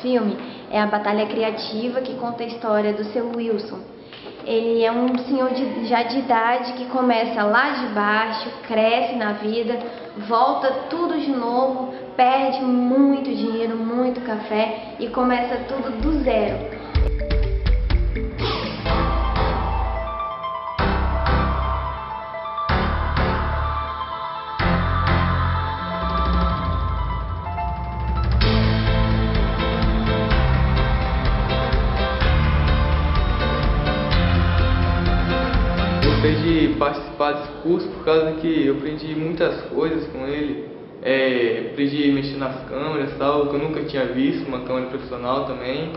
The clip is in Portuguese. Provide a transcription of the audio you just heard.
filme é a Batalha Criativa, que conta a história do seu Wilson. Ele é um senhor de, já de idade que começa lá de baixo, cresce na vida, volta tudo de novo, perde muito dinheiro, muito café e começa tudo do zero. Gostei de participar desse curso por causa que eu aprendi muitas coisas com ele. É, aprendi a mexer nas câmeras tal, que eu nunca tinha visto, uma câmera profissional também.